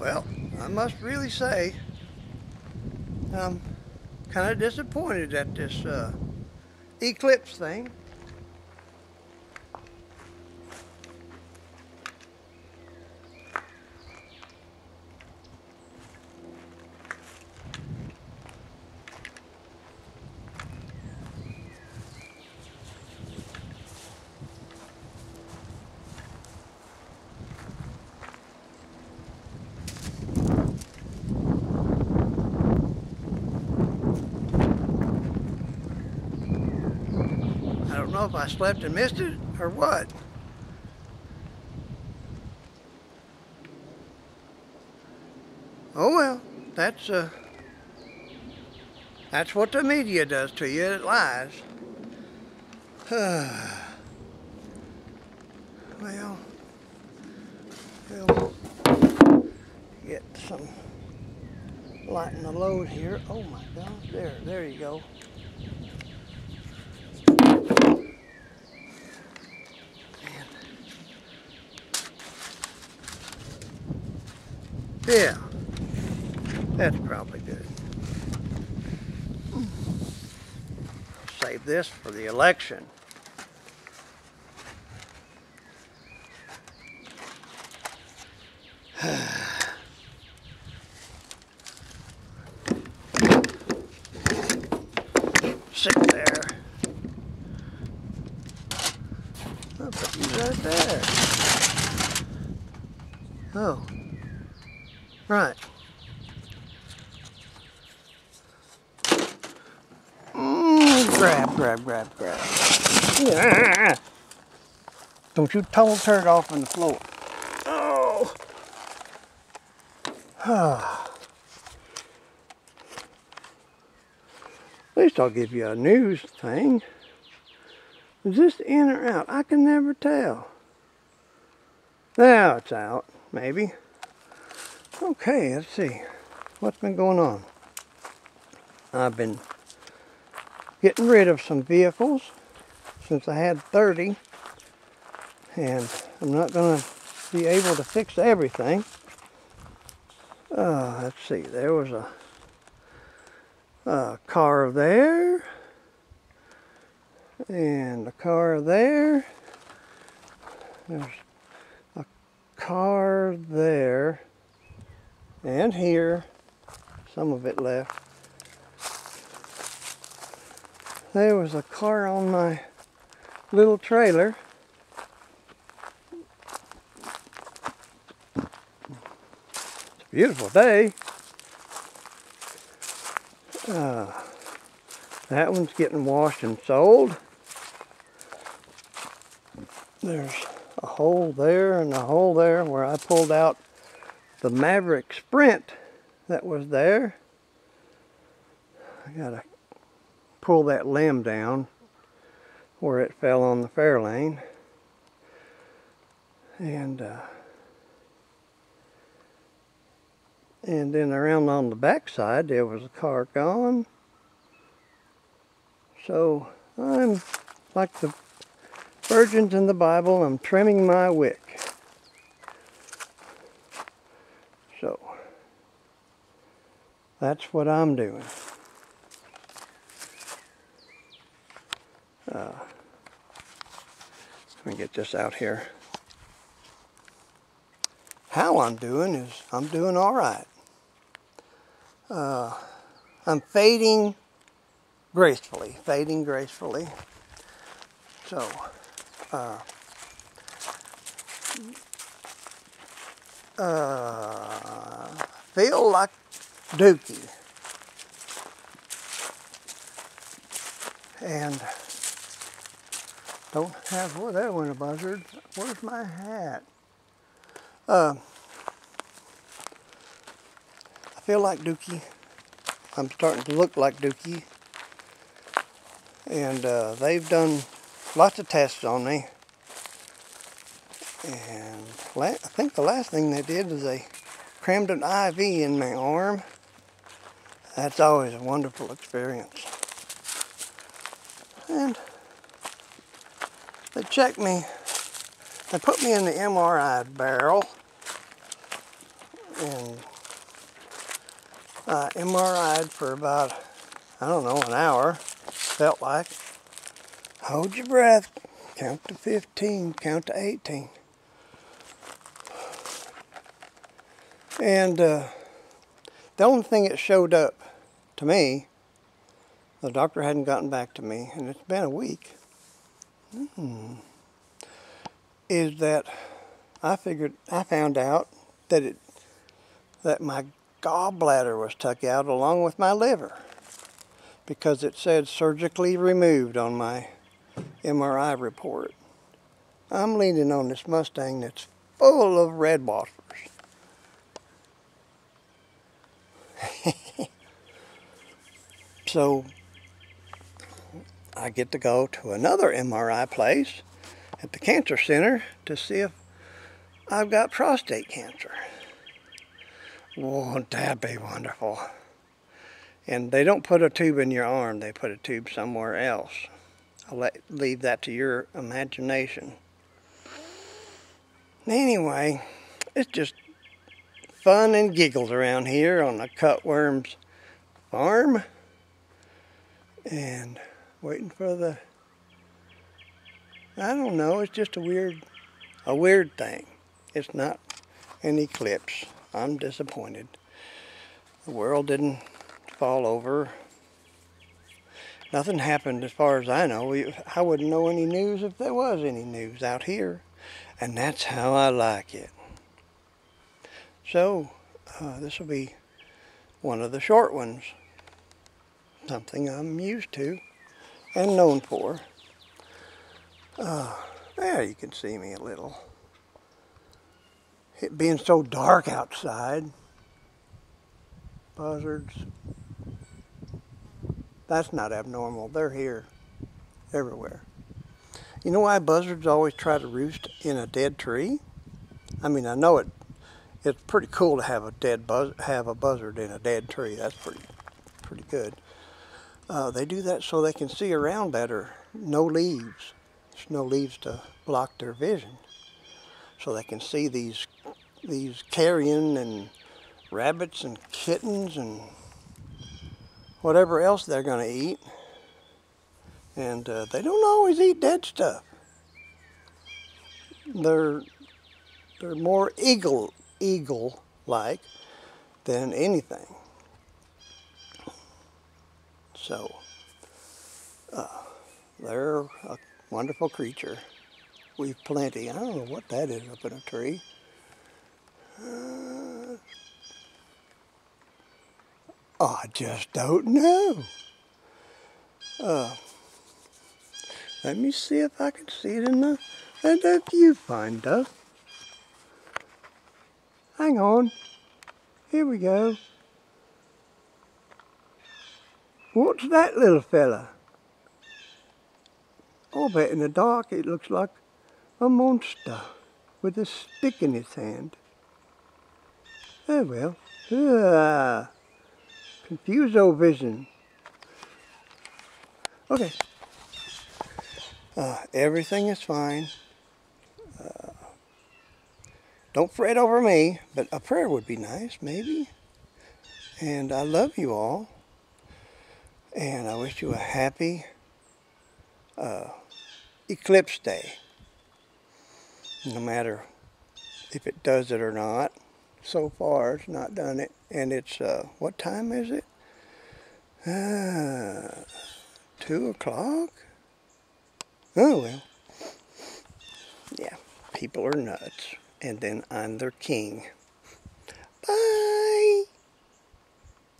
Well, I must really say, I'm kind of disappointed at this uh, eclipse thing. I don't know if I slept and missed it or what. Oh well, that's uh, that's what the media does to you. It lies. well, we'll get some light in the load here. Oh my God! there, there you go. Yeah, that's probably good. Save this for the election. Sit there. Oh, I'll put you right there. Oh. Right. Mm, grab, grab, grab, grab. Yeah. Don't you tumble turd off on the floor. Oh. At least I'll give you a news thing. Is this in or out? I can never tell. Now it's out, maybe. Okay, let's see. What's been going on? I've been getting rid of some vehicles since I had 30 and I'm not going to be able to fix everything. Uh, let's see, there was a, a car there and a car there. There's a car there and here, some of it left. There was a car on my little trailer. It's a beautiful day. Uh, that one's getting washed and sold. There's a hole there and a hole there where I pulled out the Maverick Sprint that was there. I gotta pull that limb down where it fell on the Fairlane. And uh, and then around on the backside there was a car gone. So I'm like the virgins in the Bible, I'm trimming my wick. So that's what I'm doing. Uh, let me get this out here. How I'm doing is I'm doing all right. Uh, I'm fading gracefully, fading gracefully. So, uh, uh, feel like Dookie. And don't have, well, there went a buzzard. Where's my hat? Uh, I feel like Dookie. I'm starting to look like Dookie. And uh, they've done lots of tests on me. And I think the last thing they did was they crammed an IV in my arm. That's always a wonderful experience. And they checked me, they put me in the MRI barrel. and uh, MRI'd for about, I don't know, an hour, felt like. Hold your breath, count to 15, count to 18. And uh, the only thing that showed up to me, the doctor hadn't gotten back to me, and it's been a week, hmm, is that I figured, I found out that it, that my gallbladder was took out along with my liver because it said surgically removed on my MRI report. I'm leaning on this Mustang that's full of red waspers. So I get to go to another MRI place at the cancer center to see if I've got prostate cancer. Won't that be wonderful? And they don't put a tube in your arm, they put a tube somewhere else. I'll let, leave that to your imagination. Anyway, it's just fun and giggles around here on the Cutworms farm. And waiting for the, I don't know, it's just a weird, a weird thing. It's not an eclipse. I'm disappointed. The world didn't fall over. Nothing happened as far as I know. I wouldn't know any news if there was any news out here. And that's how I like it. So, uh, this will be one of the short ones. Something I'm used to and known for. Uh, there you can see me a little it being so dark outside. Buzzards. That's not abnormal. They're here everywhere. You know why buzzards always try to roost in a dead tree? I mean, I know it. It's pretty cool to have a dead buzz, have a buzzard in a dead tree. That's pretty, pretty good. Uh, they do that so they can see around better. No leaves. There's no leaves to block their vision so they can see these these carrion and rabbits and kittens and whatever else they're going to eat. And uh, they don't always eat dead stuff. They're they're more eagle eagle like than anything. So uh, they're a wonderful creature we've plenty. I don't know what that is up in a tree. Uh, I just don't know. Uh, let me see if I can see it in the, in the viewfinder. Hang on. Here we go. What's that little fella? I'll bet in the dark it looks like a monster with a stick in his hand. Oh well. Ah, confuso vision. Okay. Uh, everything is fine. Uh, don't fret over me, but a prayer would be nice, maybe. And I love you all. And I wish you a happy uh, eclipse day no matter if it does it or not. So far, it's not done it. And it's, uh, what time is it? Uh, two o'clock? Oh, well. Yeah, people are nuts. And then I'm their king. Bye!